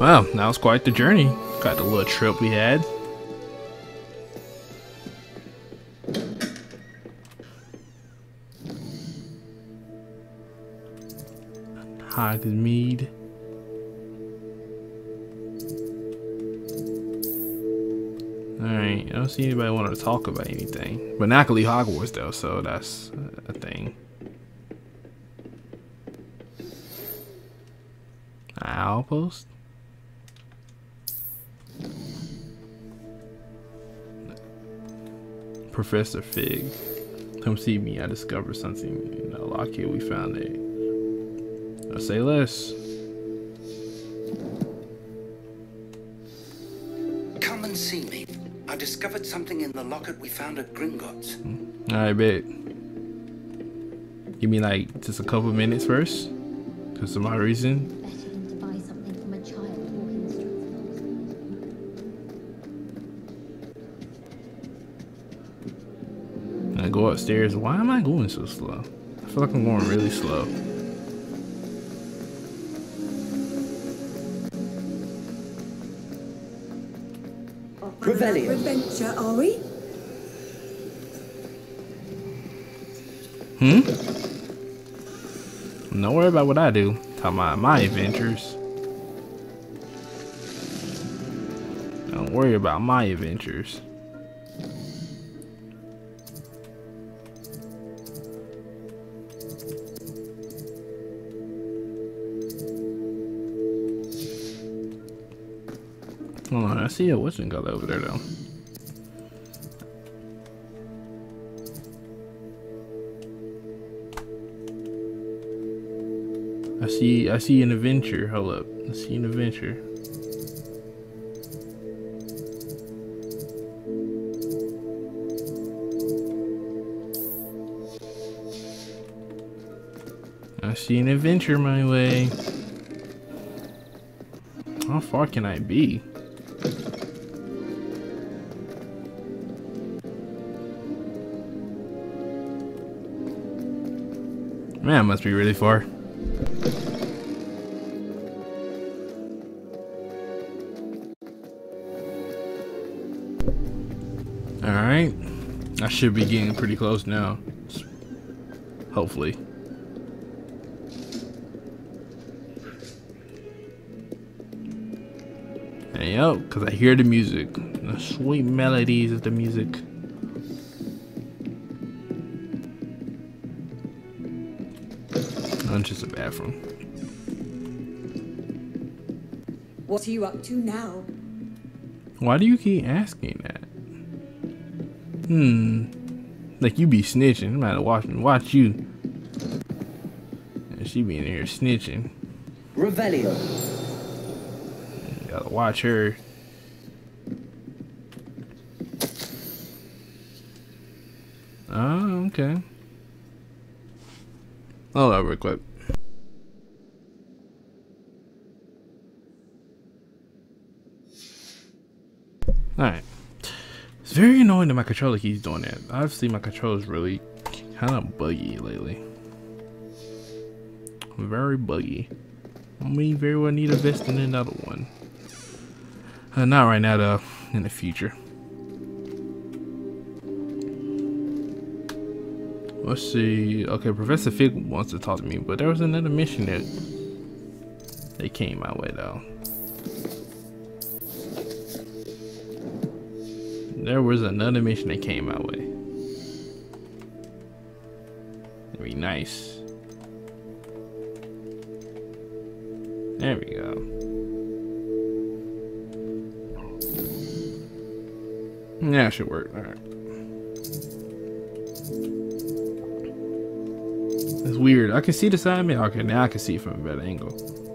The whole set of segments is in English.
Well, that was quite the journey. Got the little trip we had. Hogsmeade. Alright, I don't see anybody want to talk about anything. But not Hogwarts though, so that's a thing. Outpost? Professor Fig. Come see me. I discovered something in the locket. We found it. I say less. Come and see me. I discovered something in the locket we found at Gringotts. Mm. I bet. Give me like just a couple minutes first. Because of my reason. I go upstairs. Why am I going so slow? I feel like I'm going really slow. Revelio. Adventure, are we? Hmm? Don't worry about what I do. Talking about my adventures. Don't worry about my adventures. See a what's got over there though. I see I see an adventure. Hold up. I see an adventure. I see an adventure my way. How far can I be? Man, must be really far. Alright. I should be getting pretty close now. Hopefully. And yep, because I hear the music. The sweet melodies of the music. Not just a bathroom. What are you up to now? Why do you keep asking that? Hmm. Like you be snitching. I'm about to watch me watch you. And she be in here snitching. Revelio. gotta watch her. Oh, okay. Hold on real quick. Alright. Annoying that my controller keeps doing that. Obviously my controller is really kind of buggy lately. Very buggy. I mean, very well need to invest in another one. Uh, not right now though, in the future. Let's see. Okay, Professor Fig wants to talk to me, but there was another mission that they came my way though. There was another mission that came my way. It'd be nice. There we go. Yeah, it should work. Alright. It's weird. I can see the side of me. Okay, now I can see it from a better angle.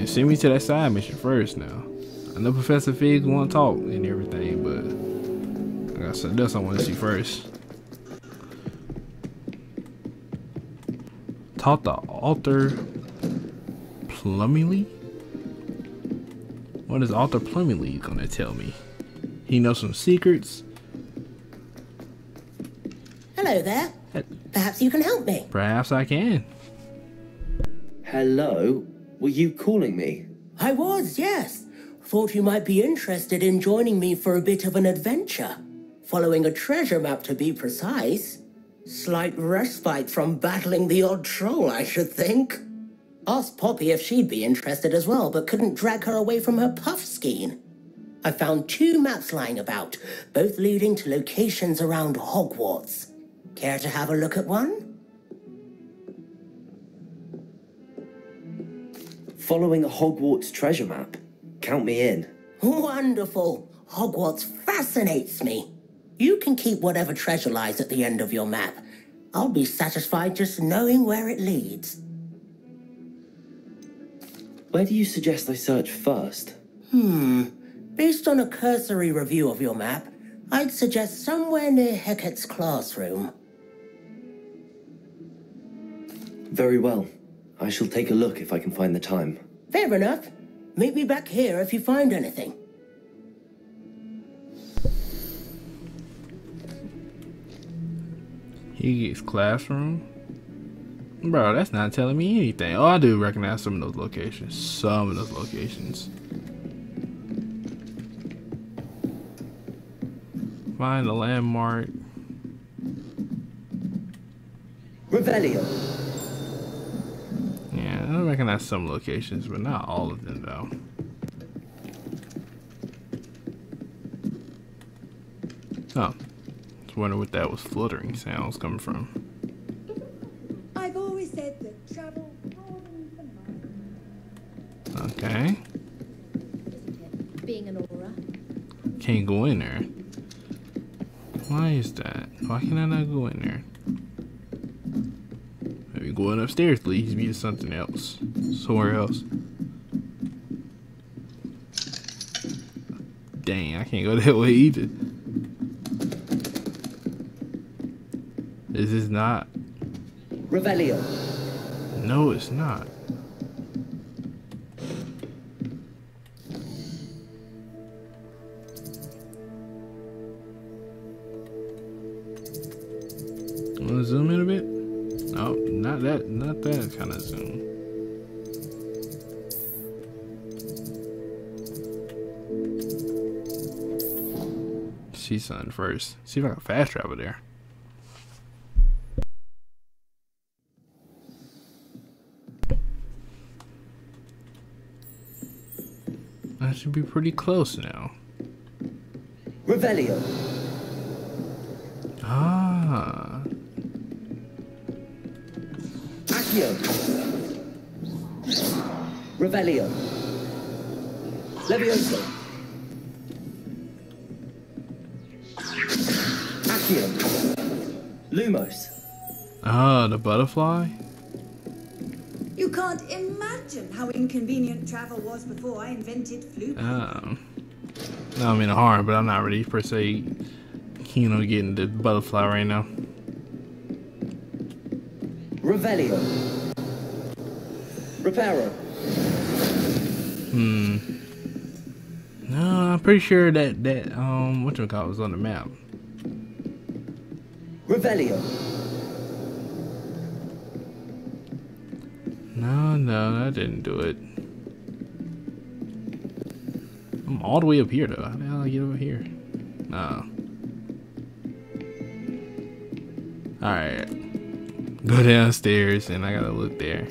Yeah, send me to that side mission first now. I know Professor Figs want to talk and everything, but like I said, that's what I want to see first. Taught the Arthur Plumley? What is Arthur Plumley gonna tell me? He knows some secrets. Hello there. Perhaps you can help me. Perhaps I can. Hello? Were you calling me? I was, yes. Thought you might be interested in joining me for a bit of an adventure. Following a treasure map to be precise. Slight respite from battling the odd troll, I should think. Asked Poppy if she'd be interested as well, but couldn't drag her away from her Puffskein. I found two maps lying about, both leading to locations around Hogwarts. Care to have a look at one? Following a Hogwarts treasure map? Count me in. Wonderful. Hogwarts fascinates me. You can keep whatever treasure lies at the end of your map. I'll be satisfied just knowing where it leads. Where do you suggest I search first? Hmm. Based on a cursory review of your map, I'd suggest somewhere near Hecat's classroom. Very well. I shall take a look if I can find the time. Fair enough. Meet me back here if you find anything. Higgy's classroom? Bro, that's not telling me anything. Oh, I do recognize some of those locations. Some of those locations. Find a landmark. Revelio. Yeah, I recognize some locations, but not all of them, though. Oh. I was wondering what that was fluttering sounds coming from. I've always said that travel broadens the mind. Okay. Being an aura. Can't go in there. Why is that? Why can I not go in there? Going upstairs leads me to something else. Somewhere else. Dang, I can't go that way either. This is not? Revelio. No, it's not. That, not that kind of zoom. See something first. See if I can fast travel there. I should be pretty close now. Revelio. Revelio. Levioso. Accio. Lumos. Ah, the butterfly? You can't imagine how inconvenient travel was before I invented Floo. Um, no, I mean a harm, but I'm not really per se keen on getting the butterfly right now. Revelio. Reparo. Hmm. No, I'm pretty sure that that um what you call it was on the map. Revelio. No, no, that didn't do it. I'm all the way up here though. How the hell I get over here? No. Alright. Go downstairs and I gotta look there.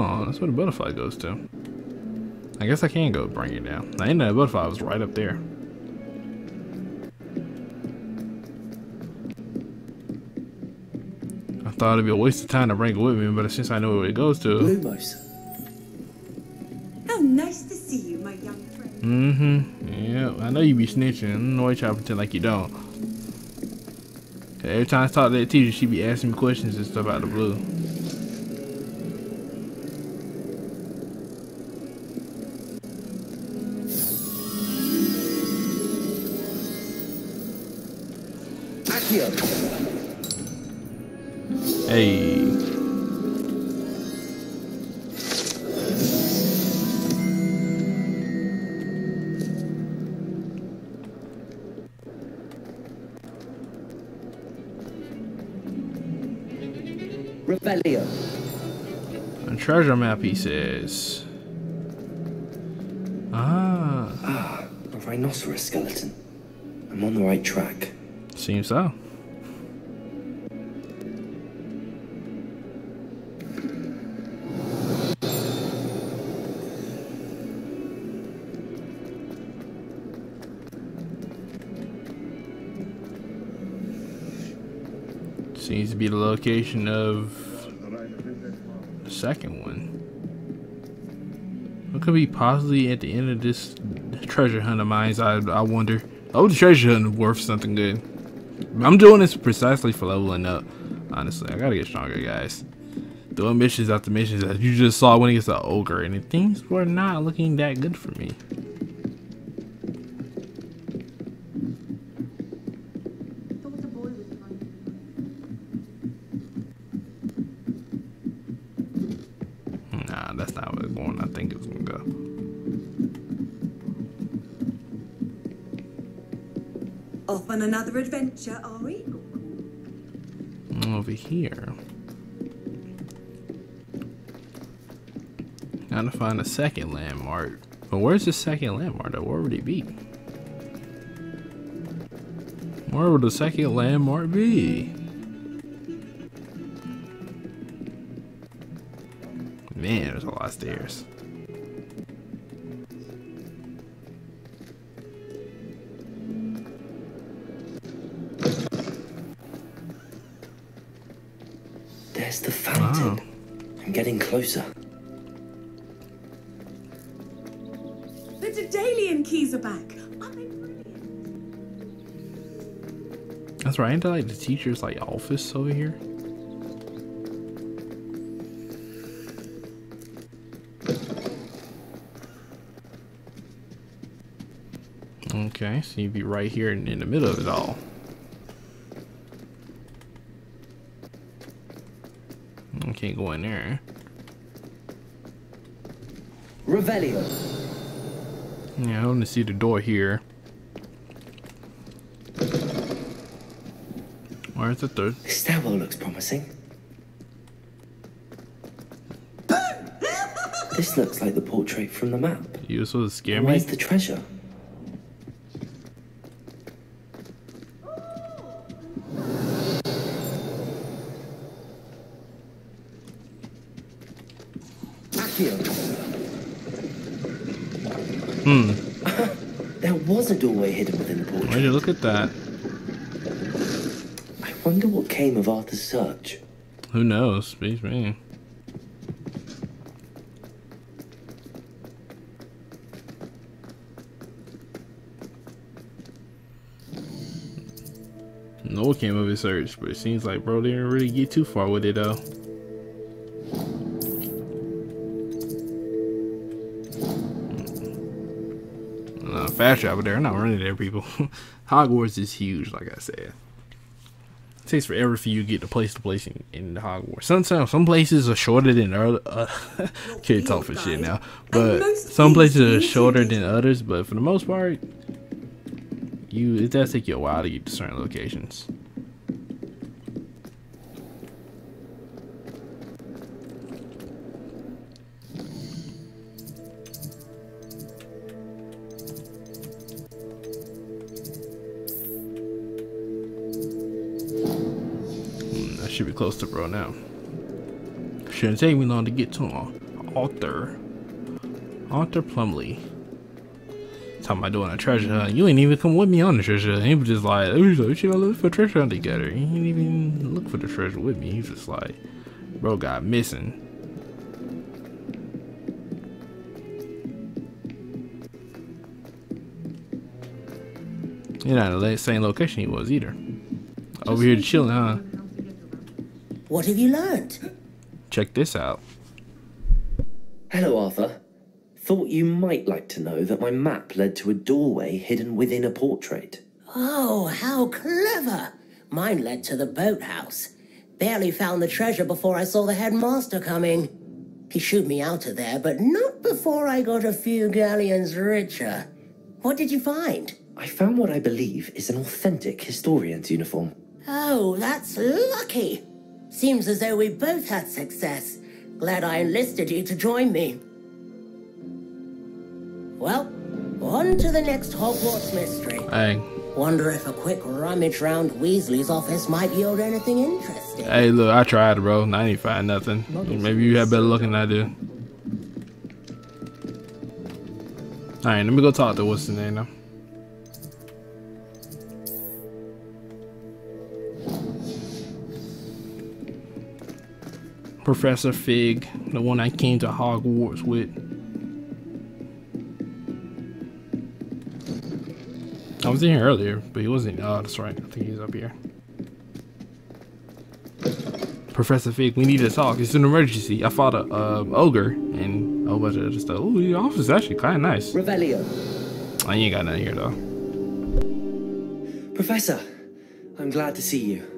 Oh, that's where the butterfly goes to. I guess I can go bring it down. I didn't know that butterfly was right up there. I thought it'd be a waste of time to bring it with me, but since I know where it goes to. Lumos. How nice to see you, my young friend. Mm-hmm. Yeah, I know you be snitching. I don't know why you try to pretend like you don't. Every time I talk to that teacher, she be asking me questions and stuff out of the blue. Treasure map, he says. Ah, Ah, a rhinoceros skeleton. I'm on the right track. seems so. Seems to be the location of the second one. What could be possibly at the end of this treasure hunt of mine? I, I wonder. Oh, the treasure hunt worth something good. I'm doing this precisely for leveling up. Honestly, I gotta get stronger, guys. Doing missions after missions as you just saw when he gets the ogre, and things were not looking that good for me. On another adventure, are we? Over here. Gotta find a second landmark. But where's the second landmark though? Where would it be? Where would the second landmark be? Man, there's a lot of stairs. That's right. into like the teacher's like office over here? Okay, so you'd be right here in, in the middle of it all. I can't go in there. Revelio. Yeah, I want to see the door here. Where's the third? This stairwell looks promising. this looks like the portrait from the map. You supposed to scare me? Where's the treasure? Hmm. There was a doorway hidden within the portrait. you look at that? I wonder what came of Arthur's search. Who knows? Space man. No came of his search, but it seems like bro didn't really get too far with it though. Fast travel there, not running there, people. Hogwarts is huge, like I said. It takes forever for you to get to place to place in, in the Hogwarts. Sometimes some places are shorter than other. Uh, can't talk for shit now, but some places are shorter than others. But for the most part, you it does take you a while to get to certain locations. Close to bro now. Shouldn't take me long to get to him. Arthur. Arthur Plumley. Talking about doing a treasure hunt. You ain't even come with me on the treasure hunt. He was just like, we should look for a treasure hunt together. He didn't even look for the treasure with me. He's just like, bro got missing. You're not in the same location he was either. Over here chilling, huh? What have you learned? Check this out. Hello, Arthur. Thought you might like to know that my map led to a doorway hidden within a portrait. Oh, how clever! Mine led to the boathouse. Barely found the treasure before I saw the headmaster coming. He shooed me out of there, but not before I got a few galleons richer. What did you find? I found what I believe is an authentic historian's uniform. Oh, that's lucky. Seems as though we both had success. Glad I enlisted you to join me. Well, on to the next Hogwarts mystery. Hey, Wonder if a quick rummage round Weasley's office might yield anything interesting. hey, look, I tried, bro. I ain't find nothing. Maybe you have better luck than I do. All right, let me go talk to what's the name now. Professor Fig, the one I came to Hogwarts with. I was in here earlier, but he wasn't. Oh, that's right. I think he's up here. Professor Fig, we need to talk. It's an emergency. I fought a uh, ogre and a whole bunch of other stuff. Oh, your office is actually kind of nice. Revelio. I ain't got nothing here though. Professor, I'm glad to see you.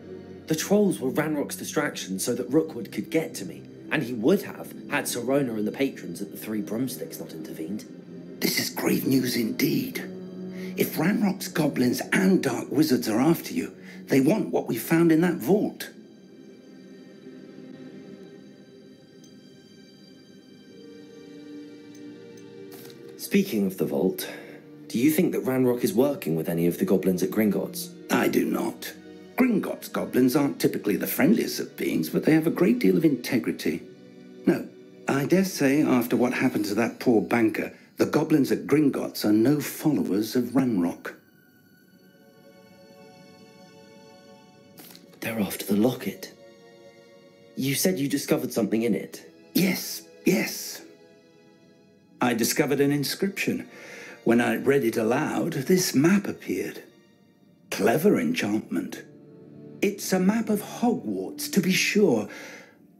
The trolls were Ranrock's distraction so that Rookwood could get to me. And he would have, had Sirona and the patrons at the Three Broomsticks not intervened. This is grave news indeed. If Ranrock's goblins and dark wizards are after you, they want what we found in that vault. Speaking of the vault, do you think that Ranrock is working with any of the goblins at Gringotts? I do not. Gringotts goblins aren't typically the friendliest of beings, but they have a great deal of integrity. No, I dare say after what happened to that poor banker, the goblins at Gringotts are no followers of Ranrock. They're after the locket. You said you discovered something in it. Yes, yes. I discovered an inscription. When I read it aloud, this map appeared. Clever enchantment. It's a map of Hogwarts, to be sure,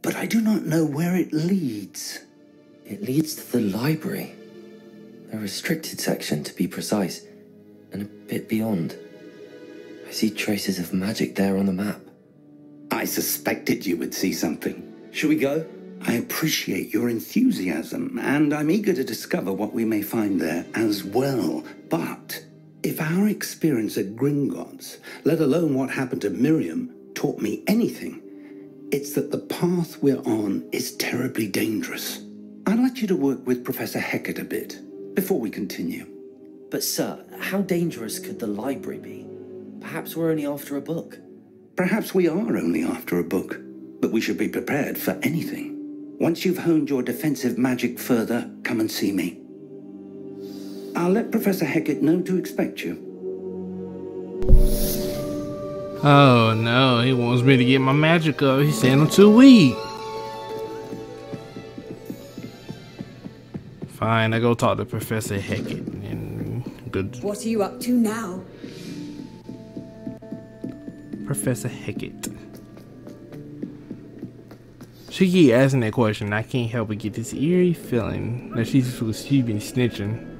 but I do not know where it leads. It leads to the library. A restricted section, to be precise, and a bit beyond. I see traces of magic there on the map. I suspected you would see something. Should we go? I appreciate your enthusiasm, and I'm eager to discover what we may find there as well. But if our experience at Gringotts, let alone what happened to Miriam, taught me anything, it's that the path we're on is terribly dangerous. I'd like you to work with Professor Hecat a bit before we continue. But, sir, how dangerous could the library be? Perhaps we're only after a book. Perhaps we are only after a book, but we should be prepared for anything. Once you've honed your defensive magic further, come and see me. I'll let Professor Hecat know to expect you. Oh no, he wants me to get my magic up. He's saying I'm too weak. Fine, I go talk to Professor Hecat and good What are you up to now? Professor Hecat. She keep asking that question. I can't help but get this eerie feeling that she's she's been snitching.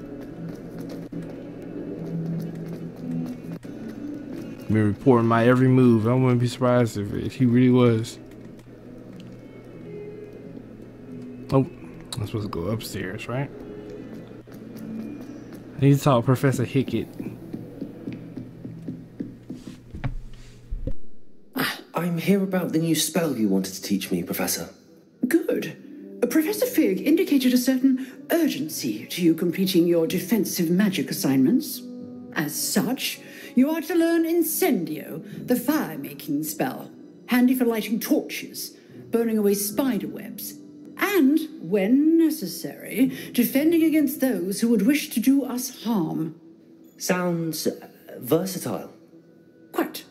Been reporting my every move. I wouldn't be surprised if, if he really was. Oh, I'm supposed to go upstairs, right? I need to talk to Professor Hickett. I'm here about the new spell you wanted to teach me, Professor. Good. Professor Fig indicated a certain urgency to you completing your defensive magic assignments. As such, you are to learn Incendio, the fire-making spell. handy for lighting torches, burning away spider webs, and, when necessary, defending against those who would wish to do us harm. Sounds uh, versatile. Quite.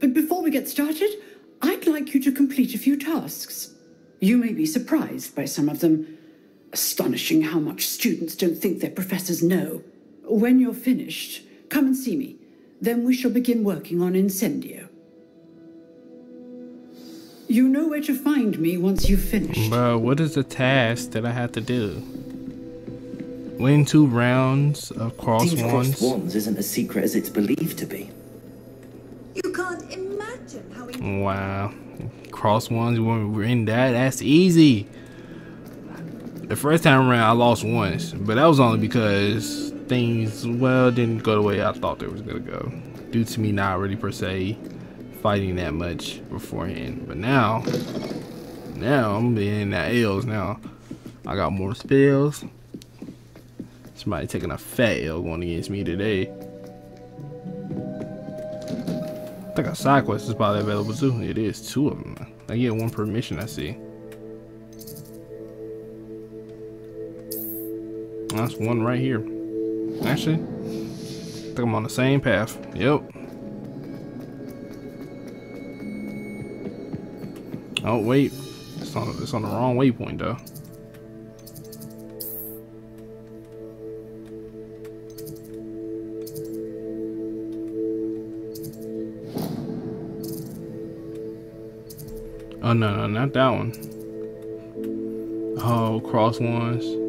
But before we get started, I'd like you to complete a few tasks. You may be surprised by some of them. Astonishing how much students don't think their professors know. When you're finished, come and see me. Then we shall begin working on Incendio. You know where to find me once you've finished. Bro, what is the task that I have to do? Win two rounds of cross Team's ones. crossed wands isn't as secret as it's believed to be. You can't imagine how Wow. Cross ones, when we're in that, that's easy. The first time around, I lost once, but that was only because things, well, didn't go the way I thought they was gonna go. Due to me not really, per se, fighting that much beforehand. But now, now, I'm being that L's now. I got more spells. Somebody taking a fat L going against me today. I think a side quest is probably available too. It is two of them. I get one per mission. I see. That's one right here. Actually, I think I'm on the same path. Yep. Oh wait, it's on it's on the wrong waypoint though. Oh no, no, not that one. Oh, cross ones.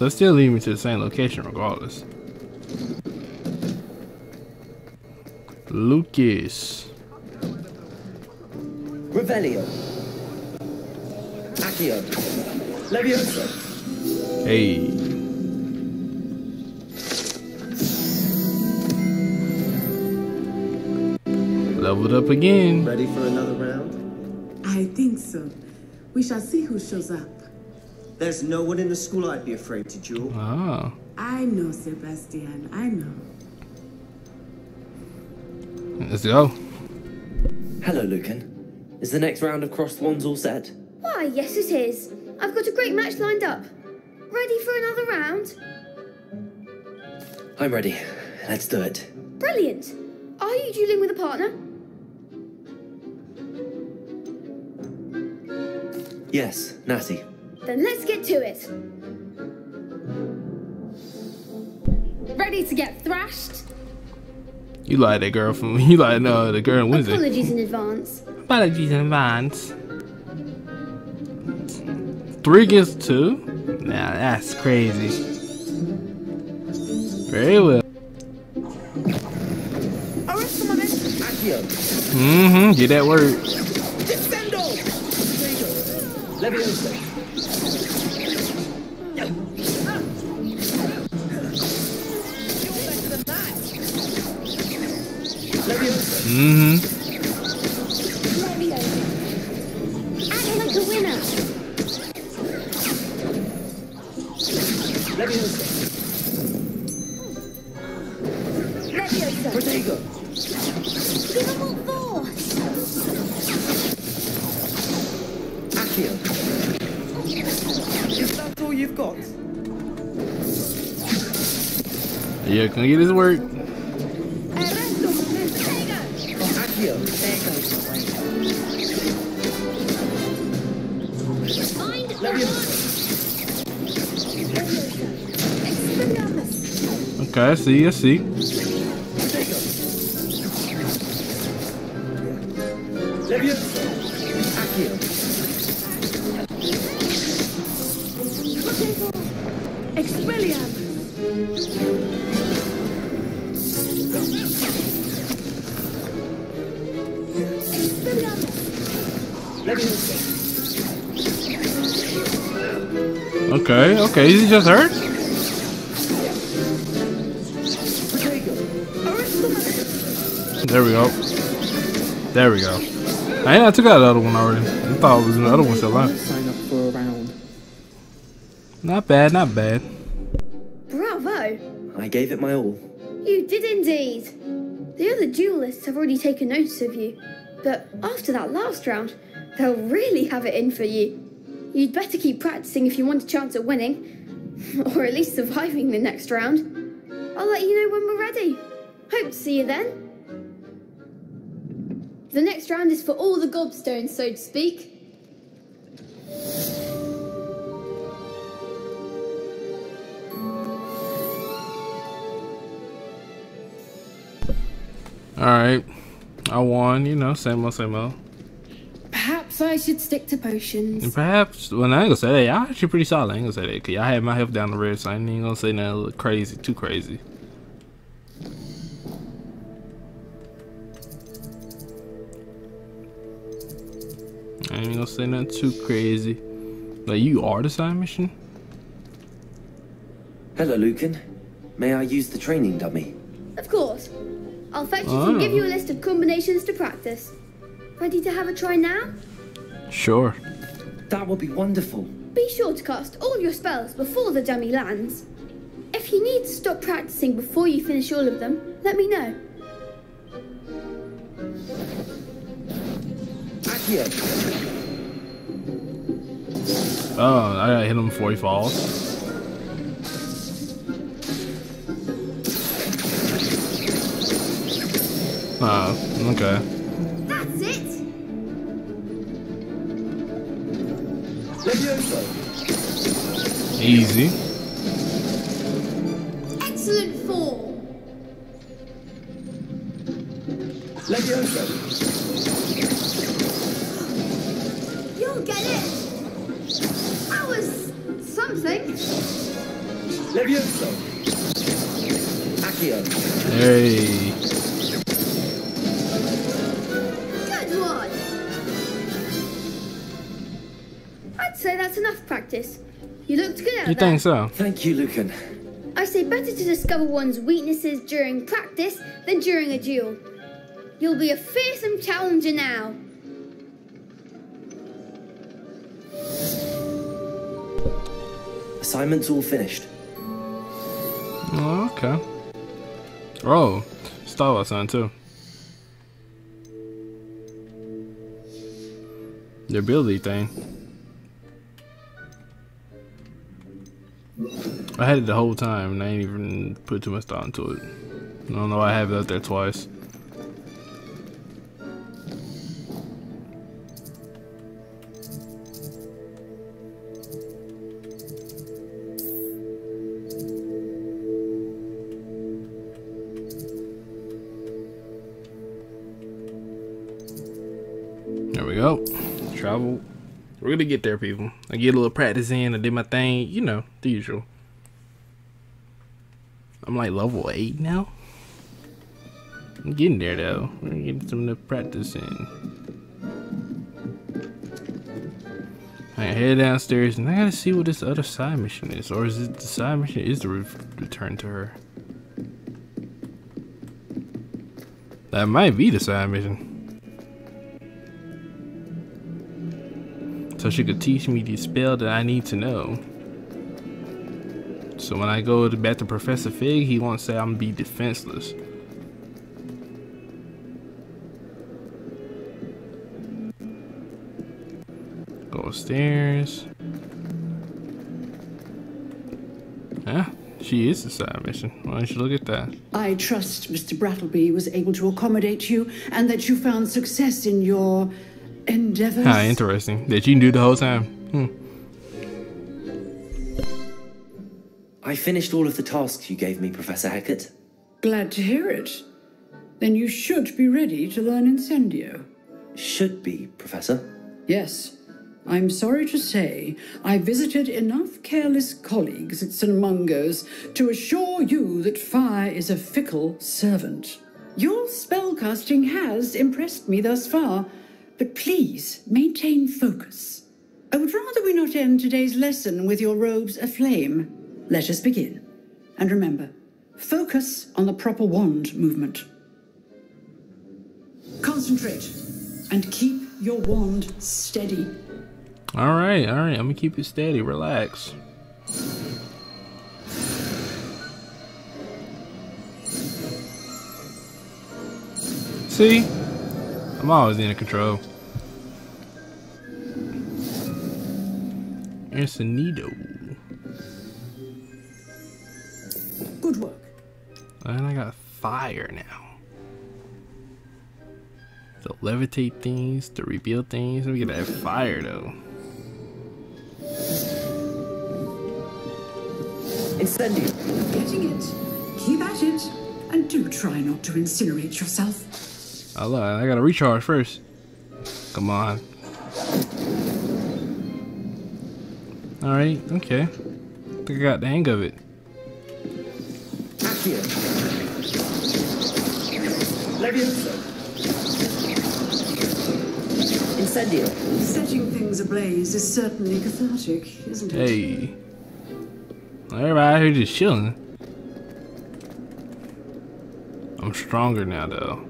So it still lead me to the same location regardless. Lucas. Revelio. Accio. Levioso. Hey. Leveled up again. Ready for another round? I think so. We shall see who shows up. There's no one in the school I'd be afraid to duel. Ah. I know, Sebastian. I know. Let's go. Hello, Lucan. Is the next round of crossed wands all set? Why, yes, it is. I've got a great match lined up. Ready for another round? I'm ready. Let's do it. Brilliant. Are you dueling with a partner? Yes, Natty. Then let's get to it. Ready to get thrashed? You like that girl from you like no the girl in Wednesday. Apologies in advance. Apologies in advance. Three against two? Nah, that's crazy. Very well. Accio. Mm-hmm. Get that word. Mm-hmm. See, I see. Okay, okay, is he just hurt? I, I took out the other one already. I thought it was the other one still alive. Sign up for a round. Not bad, not bad. Bravo! I gave it my all. You did indeed. The other duelists have already taken notice of you, but after that last round, they'll really have it in for you. You'd better keep practicing if you want a chance at winning, or at least surviving the next round. I'll let you know when we're ready. Hope to see you then. The next round is for all the gobstones, so to speak. Alright. I won, you know, same old, same old. Perhaps I should stick to potions. And perhaps, well, I ain't gonna say that. Y'all actually pretty solid. I ain't gonna say that. Because y'all had my health down the red, so I ain't gonna say nothing crazy, too crazy. Ain't gonna say nothing too crazy. Like, you are the side mission? Hello, Lucan. May I use the training dummy? Of course. I'll fetch it and oh. give you a list of combinations to practice. Ready to have a try now? Sure. That would be wonderful. Be sure to cast all your spells before the dummy lands. If you need to stop practicing before you finish all of them, let me know. Accio. Oh, I gotta hit him before he falls. Oh, okay. That's it! Easy. Think so? Thank you, Lucan. I say better to discover one's weaknesses during practice than during a duel. You'll be a fearsome challenger now. Assignment's all finished. Oh, okay. Oh, Star Wars on too. The ability thing. I had it the whole time and I ain't even put too much thought into it. I don't know I have it up there twice. There we go. Travel. We're gonna get there, people. I get a little practice in. I did my thing. You know, the usual. I'm like level 8 now. I'm getting there, though. We're getting some of the practice in. I head downstairs and I gotta see what this other side mission is. Or is it the side mission is the re return to her? That might be the side mission. So she could teach me the spell that I need to know. So when I go to back to Professor Fig, he won't say I'm be defenseless. Go upstairs. Yeah, she is the side mission. Why don't you look at that? I trust Mr. Brattleby was able to accommodate you and that you found success in your endeavors. Ah, interesting. That you can do the whole time. Hmm. I finished all of the tasks you gave me, Professor Hecat. Glad to hear it. Then you should be ready to learn Incendio. Should be, Professor. Yes. I'm sorry to say I visited enough careless colleagues at St. Mungo's to assure you that fire is a fickle servant. Your spellcasting has impressed me thus far, but please, maintain focus. I would rather we not end today's lesson with your robes aflame. Let us begin. And remember, focus on the proper wand movement. Concentrate and keep your wand steady. All right, all right. I'm going to keep it steady. Relax. See? I'm always in control. Encinito. Good work. And I got fire now. To levitate things, to rebuild things. Let me get that fire though. Incendio. Getting it. Keep at it. And do try not to incinerate yourself. Oh look, I gotta recharge first. Come on. Alright, okay. I think I got the hang of it. Accio. Incendio. Setting things ablaze is certainly cathartic, isn't it? Hey. Everybody here just chilling. I'm stronger now though.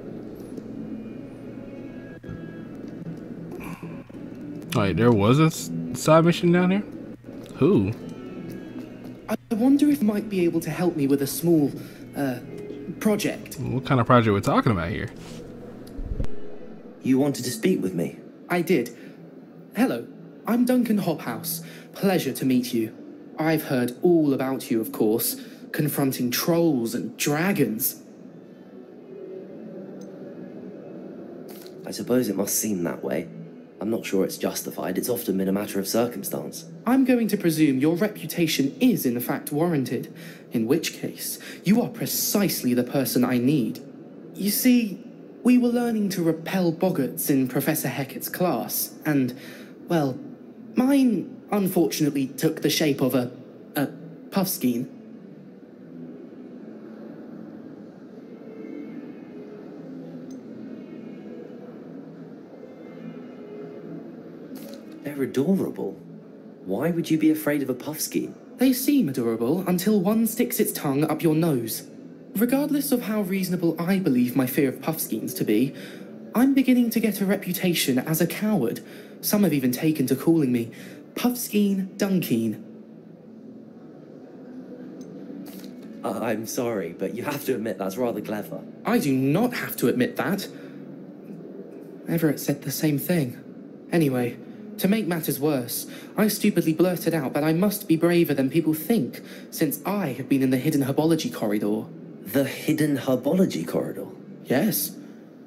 Wait, there was a side mission down here? Who? I wonder if you might be able to help me with a small, uh, project. What kind of project we're talking about here? You wanted to speak with me? I did. Hello, I'm Duncan Hobhouse. Pleasure to meet you. I've heard all about you, of course, confronting trolls and dragons. I suppose it must seem that way. I'm not sure it's justified. It's often been a matter of circumstance. I'm going to presume your reputation is in fact warranted, in which case, you are precisely the person I need. You see, we were learning to repel boggarts in Professor Hecat's class, and, well, mine unfortunately took the shape of a. a puffskein. They're adorable. Why would you be afraid of a puffskein? They seem adorable until one sticks its tongue up your nose. Regardless of how reasonable I believe my fear of puffskeins to be, I'm beginning to get a reputation as a coward. Some have even taken to calling me Puffskein Dunkeen. Uh, I'm sorry, but you have to admit that's rather clever. I do not have to admit that. Everett said the same thing. Anyway, to make matters worse, I stupidly blurted out that I must be braver than people think, since I have been in the hidden herbology corridor. The hidden herbology corridor? Yes.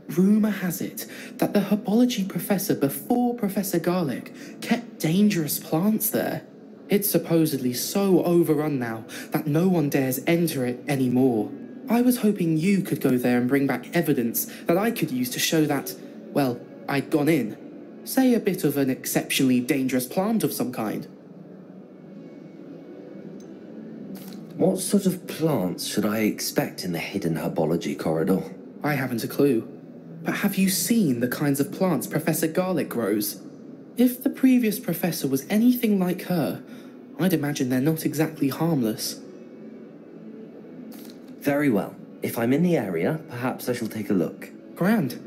Rumour has it that the herbology professor before Professor Garlick kept dangerous plants there. It's supposedly so overrun now that no one dares enter it anymore. I was hoping you could go there and bring back evidence that I could use to show that, well, I'd gone in. Say a bit of an exceptionally dangerous plant of some kind. What sort of plants should I expect in the hidden herbology corridor? I haven't a clue. But have you seen the kinds of plants Professor Garlick grows? If the previous professor was anything like her, I'd imagine they're not exactly harmless. Very well. If I'm in the area, perhaps I shall take a look. Grand.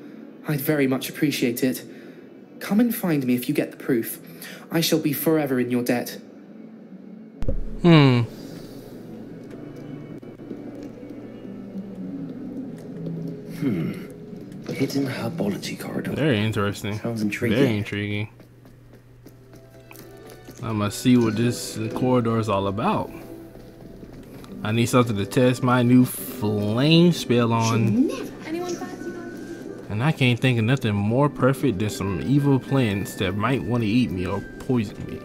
I'd very much appreciate it. Come and find me if you get the proof. I shall be forever in your debt. Hmm. Hmm. Hidden herbology corridor. Very interesting. Sounds intriguing. Very intriguing. I must see what this corridor is all about. I need something to test my new flame spell on. And I can't think of nothing more perfect than some evil plants that might want to eat me or poison me.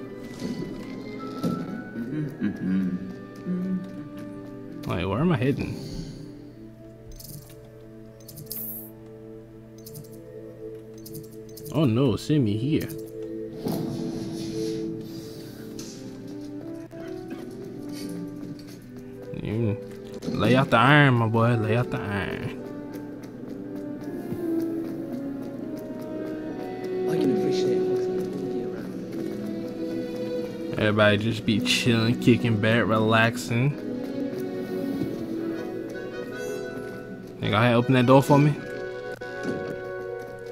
Wait, where am I heading? Oh no, send me here. Lay out the iron, my boy. Lay out the iron. Everybody just be chilling, kicking back, relaxing. Think I open that door for me?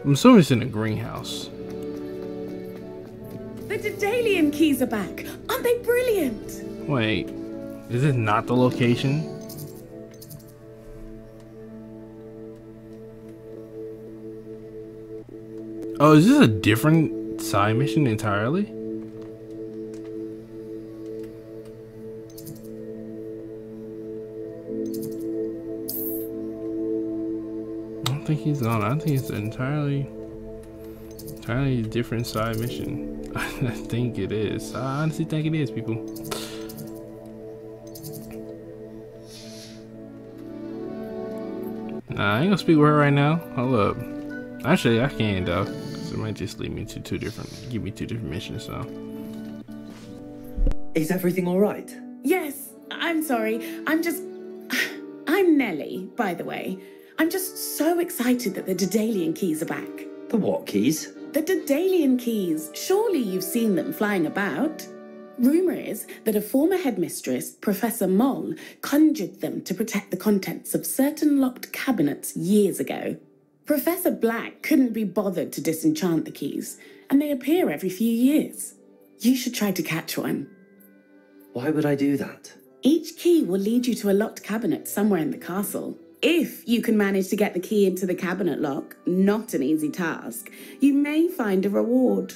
I'm assuming it's in the greenhouse. The Daedalian keys are back. Aren't they brilliant? Wait, is this not the location? Oh, is this a different side mission entirely? Think he's on. I think it's entirely, entirely different side mission. I think it is. I honestly think it is, people. Nah, I ain't gonna speak with her right now. Hold up. Actually, I can though. Cause it might just lead me to two different, give me two different missions. So. Is everything all right? Yes, I'm sorry. I'm just. I'm Nellie, by the way. I'm just so excited that the Daedalian keys are back. The what keys? The Daedalian keys. Surely you've seen them flying about. Rumour is that a former headmistress, Professor Mole, conjured them to protect the contents of certain locked cabinets years ago. Professor Black couldn't be bothered to disenchant the keys, and they appear every few years. You should try to catch one. Why would I do that? Each key will lead you to a locked cabinet somewhere in the castle. If you can manage to get the key into the cabinet lock, not an easy task, you may find a reward.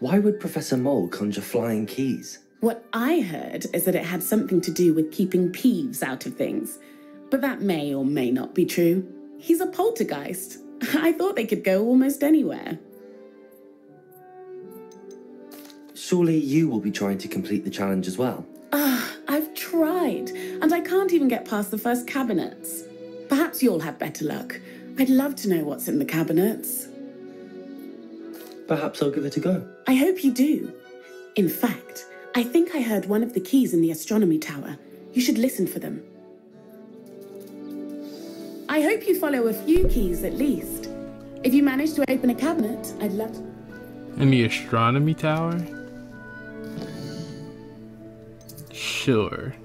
Why would Professor Mole conjure flying keys? What I heard is that it had something to do with keeping Peeves out of things. But that may or may not be true. He's a poltergeist. I thought they could go almost anywhere. Surely you will be trying to complete the challenge as well. Ah, I've tried, and I can't even get past the first cabinets. Perhaps you'll have better luck. I'd love to know what's in the cabinets. Perhaps I'll give it a go. I hope you do. In fact, I think I heard one of the keys in the astronomy tower. You should listen for them. I hope you follow a few keys at least. If you manage to open a cabinet, I'd love to. In the astronomy tower? Sure.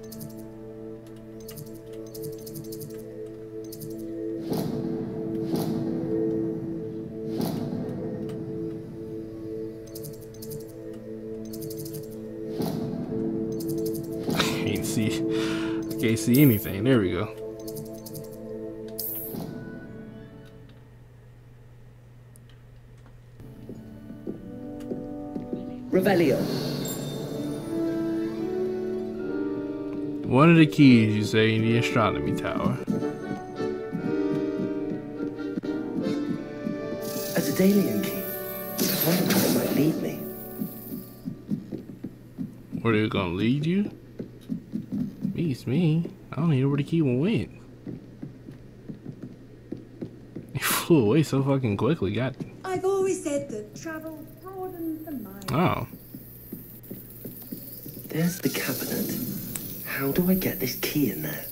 Can't see. Can't see anything. There we go. Revelio. One of the keys you say in the astronomy tower. A Daedalian key. I wonder where it might lead me. Where they gonna lead you? Me, it's me. I don't even know where the key went. It flew away so fucking quickly. God. I've always said that travel broadens the mind. Oh. There's the cabinet. How do I get this key in there?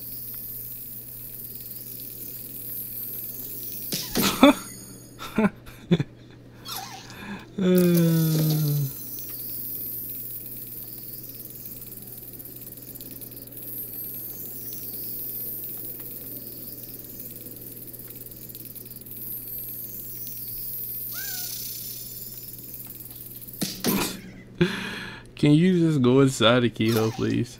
Can you just go inside the keyhole, please?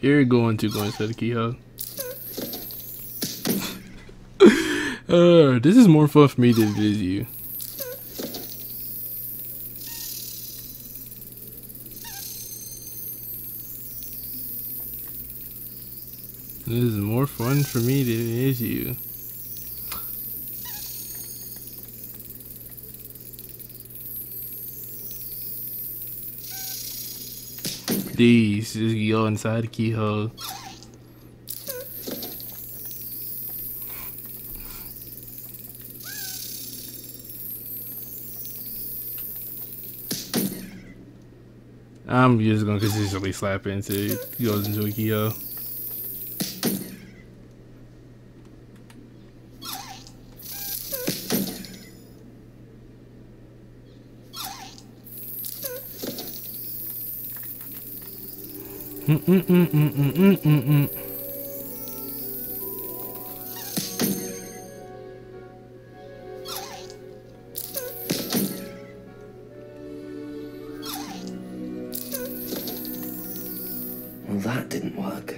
You're going to go inside the keyhole. uh, this is more fun for me than it is you. This is more fun for me than it is you. Please, just go inside the keyhole. I'm just gonna consistently slap into it. Goes into a keyhole. Mm -mm -mm well, that didn't work.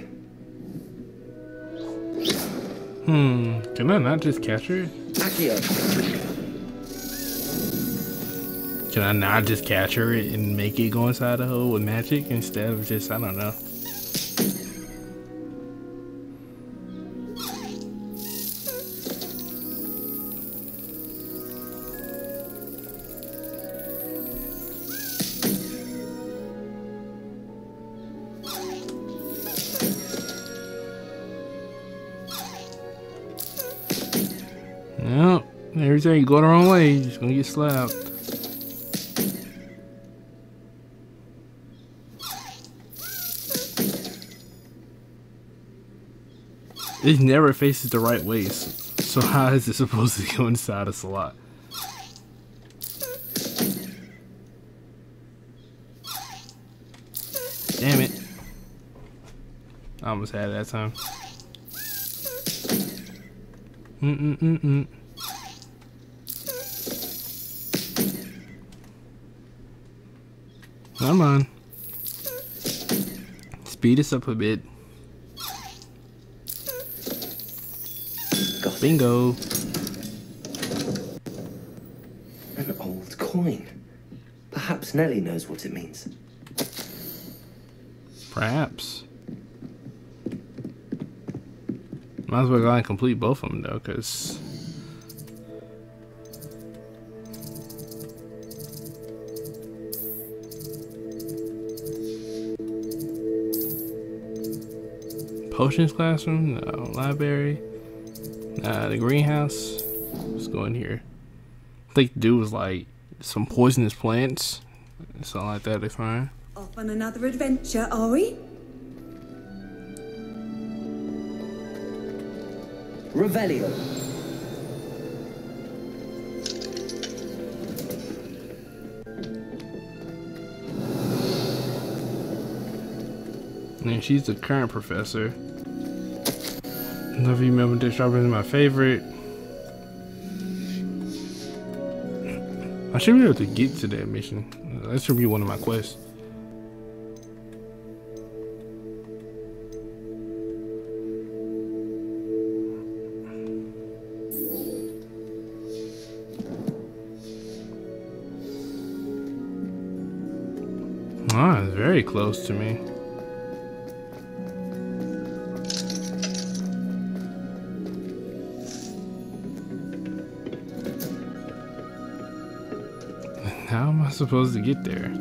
Hmm, can I not just catch her? Can I not just catch her and make it go inside the hole with magic instead of just, I don't know. Every time you go the wrong way, you're just gonna get slapped. It never faces the right way, so how is it supposed to go inside a slot? Damn it. I almost had that time. Mm-mm-mm-mm. Come on. Speed us up a bit. Bingo. An old coin. Perhaps Nellie knows what it means. Perhaps. Might as well go and complete both of them though, because Potions classroom? No. Library? Nah, the greenhouse? Let's go in here. I think the dude was like some poisonous plants. Something like that they find. Off on another adventure, are we? Revelio. And she's the current professor. Love you, Melvin Dick Strawberry is my favorite. I should be able to get to that mission. That should be one of my quests. Ah, it's very close to me. Supposed to get there?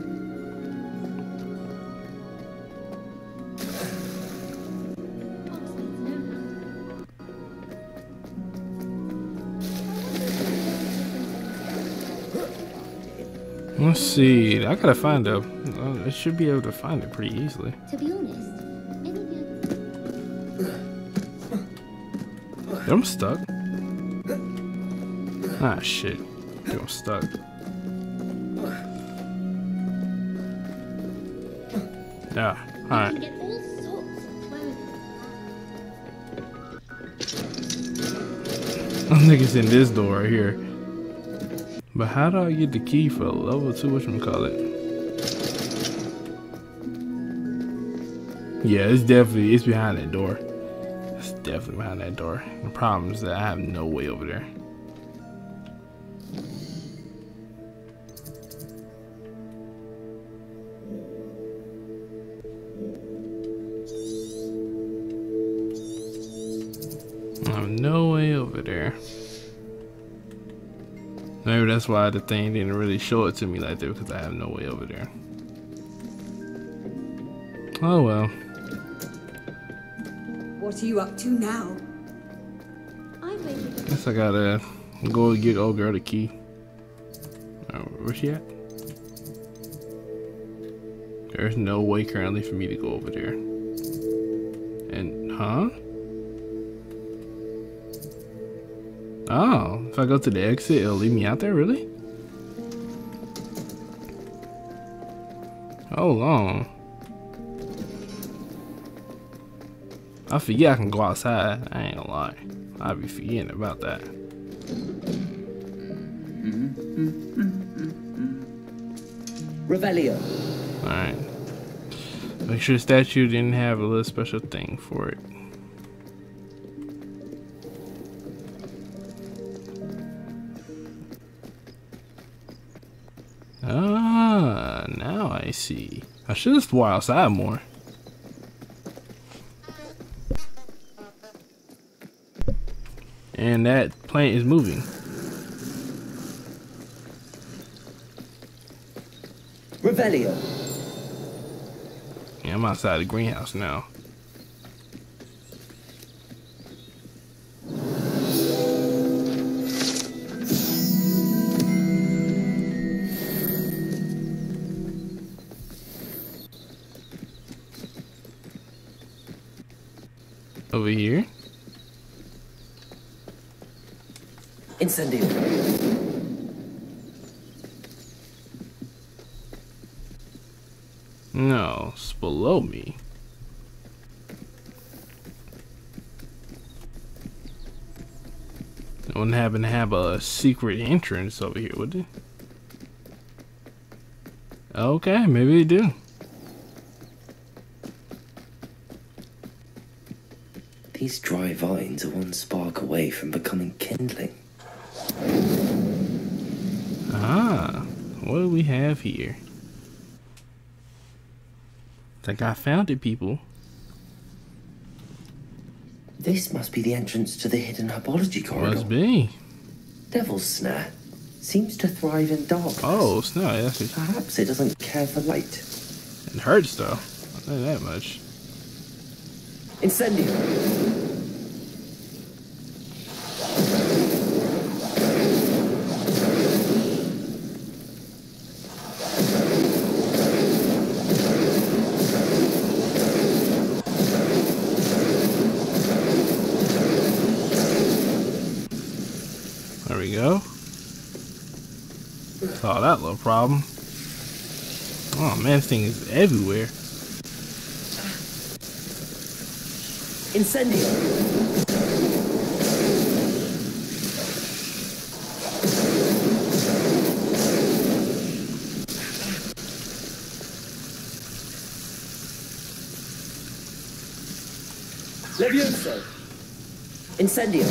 Let's see. I gotta find a. Uh, I should be able to find it pretty easily. To be honest, I'm stuck. Ah, shit. I'm stuck. I think it's in this door right here. But how do I get the key for level 2? Which one call it? Yeah, it's definitely, it's behind that door. It's definitely behind that door. The problem is that I have no way over there. That's why the thing didn't really show it to me like that because I have no way over there. Oh well. What are you up to now? I'm waiting. Guess I gotta go get old girl the key. Oh, where's she at? There's no way currently for me to go over there. And, huh? Oh, if I go to the exit, it'll leave me out there, really? Oh, Hold on. I forget I can go outside. I ain't gonna lie. I'll be forgetting about that. Mm-hmm. Revelio. Alright. Make sure the statue didn't have a little special thing for it. Ah, now I see. I should have swore outside more. And that plant is moving. Revelio. Yeah, I'm outside the greenhouse now. Wouldn't happen to have a secret entrance over here, would it? Okay, maybe they do. These dry vines are one spark away from becoming kindling. Ah, what do we have here? Think I found it, people. This must be the entrance to the hidden herbology corridor. Must be. Devil's snare seems to thrive in darkness. Oh, snare. yes. it. Perhaps it doesn't care for light. It hurts though. Not that much. Incendio. There we go. Saw that little problem. Oh man, this thing is everywhere. Incendio. Levioso. Incendio.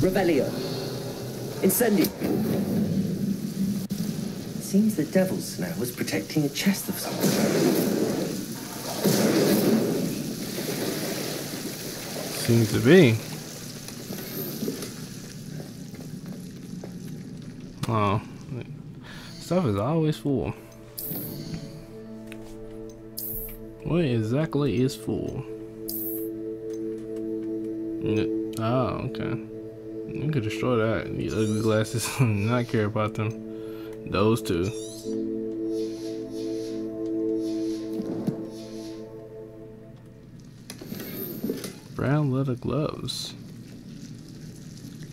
Revelio. Incendio. Seems the devil's snare was protecting a chest of some. Seems to be. Oh, stuff is always full. What exactly is full? Oh, okay. You could destroy that. The ugly glasses. Not care about them. Those two. Brown leather gloves.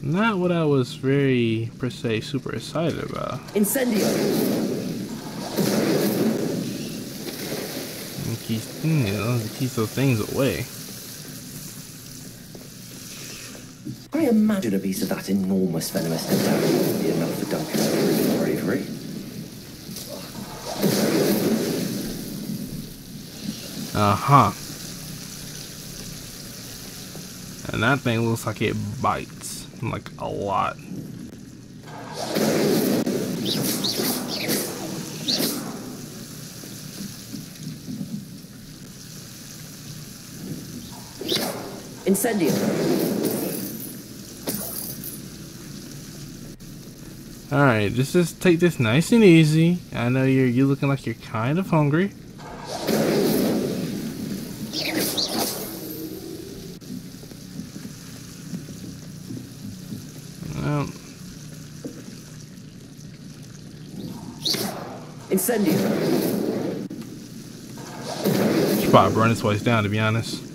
Not what I was very, per se, super excited about. Incendio. And keep, you know, keep those things away. I imagine a piece of that enormous venomous tentacle would be enough for Duncan's Uh-huh. And that thing looks like it bites. Like a lot. Incendio. Alright, just just take this nice and easy. I know you're you looking like you're kind of hungry. Incendio. should probably burn this place down to be honest.